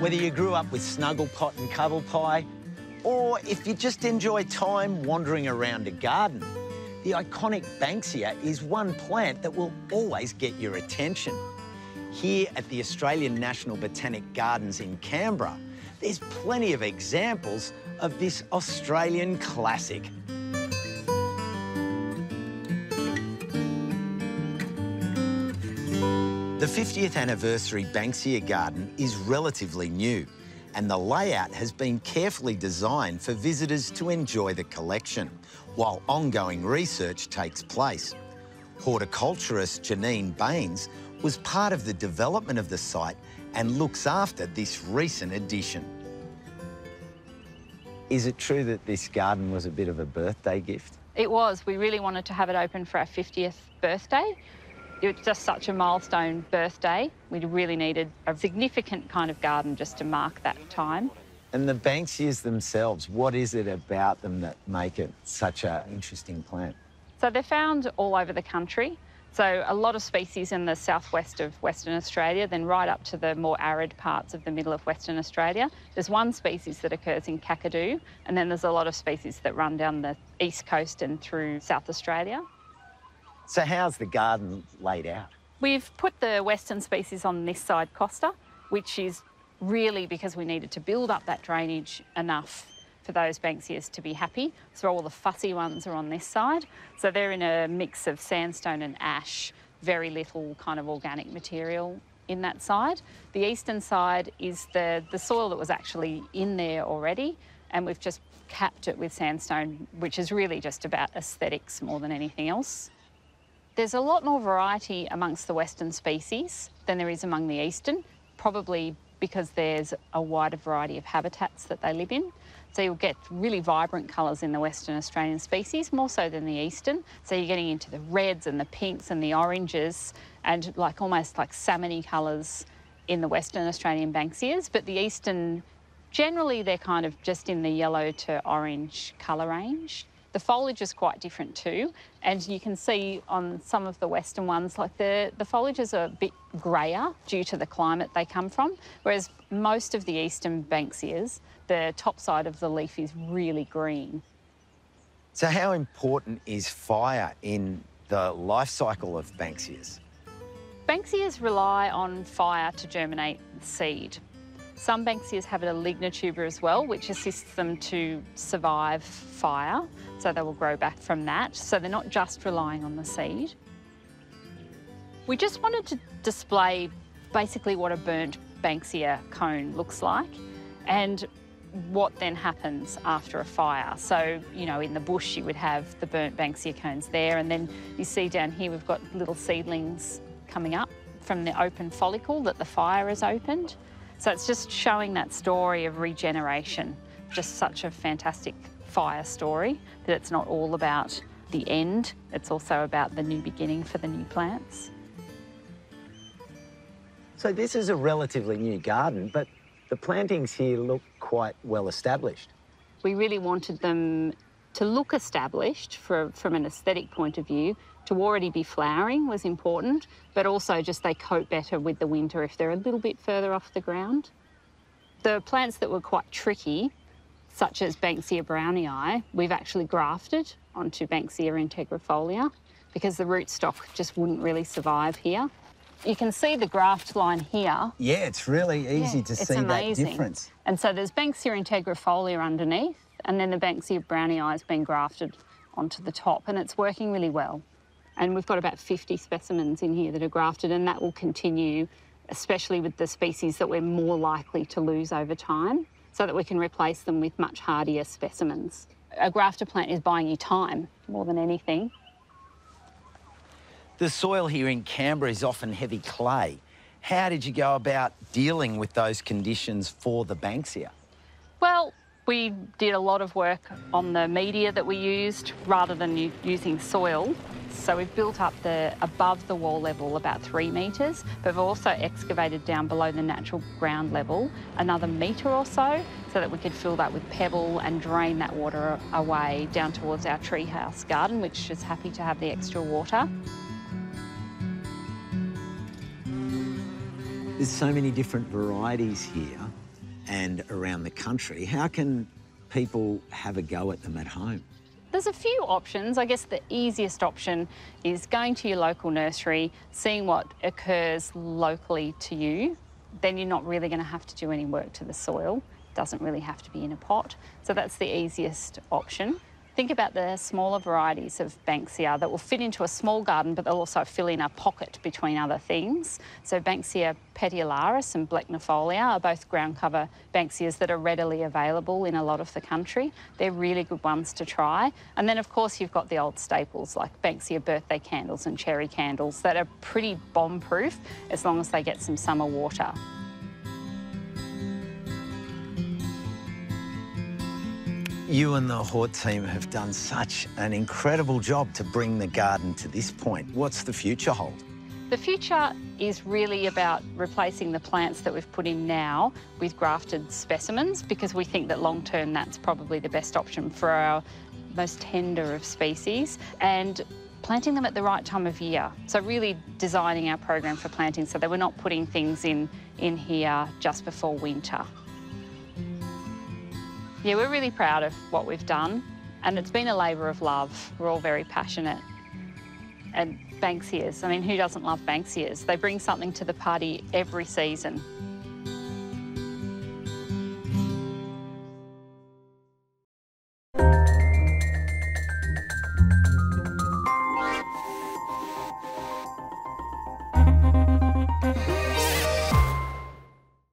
Whether you grew up with Snugglepot and Cuddlepie, or if you just enjoy time wandering around a garden, the iconic Banksia is one plant that will always get your attention. Here at the Australian National Botanic Gardens in Canberra, there's plenty of examples of this Australian classic. The 50th anniversary Banksia Garden is relatively new and the layout has been carefully designed for visitors to enjoy the collection, while ongoing research takes place. Horticulturist Janine Baines was part of the development of the site and looks after this recent addition. Is it true that this garden was a bit of a birthday gift? It was. We really wanted to have it open for our 50th birthday. It was just such a milestone birthday. We really needed a significant kind of garden just to mark that time. And the Banksias themselves, what is it about them that make it such an interesting plant? So they're found all over the country. So a lot of species in the southwest of Western Australia, then right up to the more arid parts of the middle of Western Australia. There's one species that occurs in Kakadu, and then there's a lot of species that run down the east coast and through South Australia. So how's the garden laid out? We've put the western species on this side costa, which is really because we needed to build up that drainage enough for those Banksias to be happy. So all the fussy ones are on this side. So they're in a mix of sandstone and ash, very little kind of organic material in that side. The eastern side is the, the soil that was actually in there already, and we've just capped it with sandstone, which is really just about aesthetics more than anything else. There's a lot more variety amongst the western species than there is among the eastern, probably because there's a wider variety of habitats that they live in. So you'll get really vibrant colours in the Western Australian species, more so than the Eastern. So you're getting into the reds and the pinks and the oranges and like almost like salmony colours in the Western Australian Banksias. But the Eastern, generally they're kind of just in the yellow to orange colour range. The foliage is quite different too, and you can see on some of the western ones, like the, the foliages are a bit greyer due to the climate they come from, whereas most of the eastern Banksias, the top side of the leaf is really green. So how important is fire in the life cycle of Banksias? Banksias rely on fire to germinate seed. Some Banksias have a lignotuber as well, which assists them to survive fire, so they will grow back from that. So they're not just relying on the seed. We just wanted to display basically what a burnt Banksia cone looks like and what then happens after a fire. So, you know, in the bush you would have the burnt Banksia cones there and then you see down here we've got little seedlings coming up from the open follicle that the fire has opened. So it's just showing that story of regeneration, just such a fantastic fire story that it's not all about the end, it's also about the new beginning for the new plants. So this is a relatively new garden, but the plantings here look quite well established. We really wanted them to look established for, from an aesthetic point of view, to already be flowering was important, but also just they cope better with the winter if they're a little bit further off the ground. The plants that were quite tricky, such as Banksia brownii, we've actually grafted onto Banksia integrifolia because the rootstock just wouldn't really survive here. You can see the graft line here. Yeah, it's really easy Yeah, to see amazing. that difference. And so there's Banksia integrifolia underneath, and then the Banksia brownii has been grafted onto the top, and it's working really well. And we've got about 50 specimens in here that are grafted, and that will continue, especially with the species that we're more likely to lose over time, so that we can replace them with much hardier specimens. A grafter plant is buying you time more than anything. The soil here in Canberra is often heavy clay. How did you go about dealing with those conditions for the Banksia? We did a lot of work on the media that we used rather than using soil. So we've built up the above the wall level about three metres, but we've also excavated down below the natural ground level another metre or so, so that we could fill that with pebble and drain that water away down towards our treehouse garden, which is happy to have the extra water. There's so many different varieties here. And around the country. How can people have a go at them at home? There's a few options. I guess the easiest option is going to your local nursery, seeing what occurs locally to you. Then you're not really going to have to do any work to the soil. It doesn't really have to be in a pot. So that's the easiest option. Think about the smaller varieties of Banksia that will fit into a small garden, but they'll also fill in a pocket between other things. So Banksia petiolaris and Blechnifolia are both ground cover Banksias that are readily available in a lot of the country. They're really good ones to try. And then of course you've got the old staples like Banksia birthday candles and cherry candles that are pretty bomb proof as long as they get some summer water. You and the Hort team have done such an incredible job to bring the garden to this point. What's the future hold? The future is really about replacing the plants that we've put in now with grafted specimens because we think that long term that's probably the best option for our most tender of species and planting them at the right time of year. So really designing our program for planting so that we're not putting things in, in here just before winter. Yeah, we're really proud of what we've done and it's been a labour of love. We're all very passionate. And Banksias, I mean, who doesn't love Banksias? They bring something to the party every season.